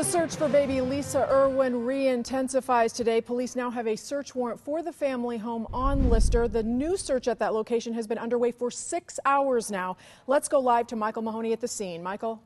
The search for baby Lisa Irwin re-intensifies today. Police now have a search warrant for the family home on Lister. The new search at that location has been underway for six hours now. Let's go live to Michael Mahoney at the scene. Michael?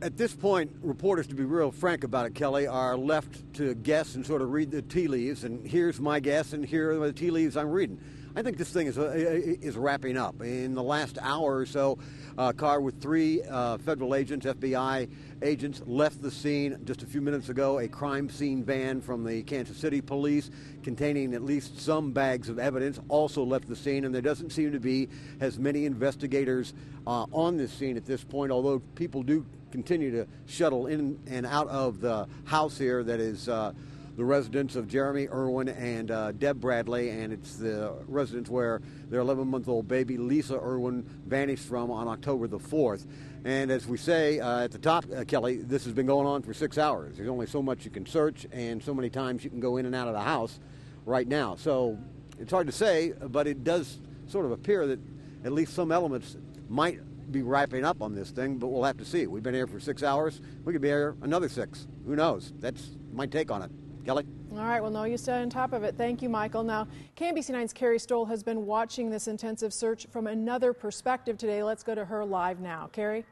At this point, reporters, to be real frank about it, Kelly, are left to guess and sort of read the tea leaves. And here's my guess, and here are the tea leaves I'm reading. I think this thing is, uh, is wrapping up. In the last hour or so, a car with three uh, federal agents, FBI agents, left the scene just a few minutes ago. A crime scene van from the Kansas City police containing at least some bags of evidence also left the scene, and there doesn't seem to be as many investigators uh, on this scene at this point, although people do continue to shuttle in and out of the house here that is uh, the residence of Jeremy Irwin and uh, Deb Bradley, and it's the residence where their 11 month old baby Lisa Irwin vanished from on October the 4th. And as we say uh, at the top, uh, Kelly, this has been going on for six hours. There's only so much you can search, and so many times you can go in and out of the house right now. So it's hard to say, but it does sort of appear that at least some elements might be wrapping up on this thing, but we'll have to see. We've been here for six hours. We could be here another six. Who knows? That's my take on it. Kelly? All right, well, no, you stay on top of it. Thank you, Michael. Now, KMBC 9's Carrie Stoll has been watching this intensive search from another perspective today. Let's go to her live now. Carrie?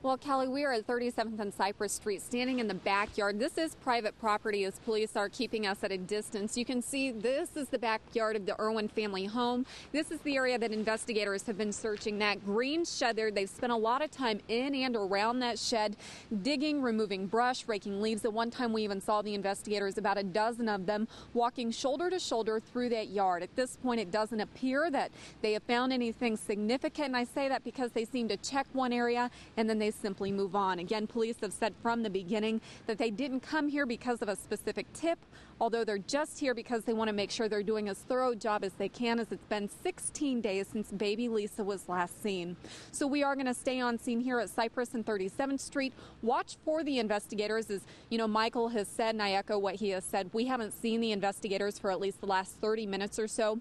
Well, Kelly, we are at 37th and Cypress Street, standing in the backyard. This is private property as police are keeping us at a distance. You can see this is the backyard of the Irwin family home. This is the area that investigators have been searching. That green shed there, they've spent a lot of time in and around that shed, digging, removing brush, raking leaves. At one time, we even saw the investigators, about a dozen of them, walking shoulder to shoulder through that yard. At this point, it doesn't appear that they have found anything significant. And I say that because they seem to check one area and then they simply move on. Again, police have said from the beginning that they didn't come here because of a specific tip, although they're just here because they want to make sure they're doing as thorough a job as they can as it's been 16 days since baby Lisa was last seen. So we are going to stay on scene here at Cypress and 37th Street. Watch for the investigators as, you know, Michael has said, and I echo what he has said. We haven't seen the investigators for at least the last 30 minutes or so.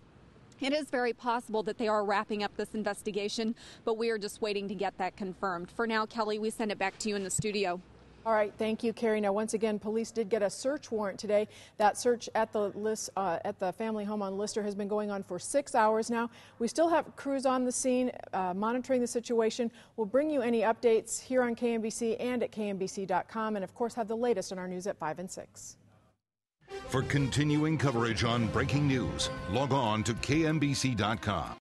It is very possible that they are wrapping up this investigation, but we are just waiting to get that confirmed. For now, Kelly, we send it back to you in the studio. All right, thank you, Carrie. Now, once again, police did get a search warrant today. That search at the list, uh, at the family home on Lister has been going on for six hours now. We still have crews on the scene uh, monitoring the situation. We'll bring you any updates here on KMBC and at KMBC.com, and of course, have the latest on our news at 5 and 6. For continuing coverage on breaking news, log on to KMBC.com.